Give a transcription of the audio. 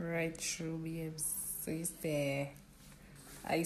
right through me, so there I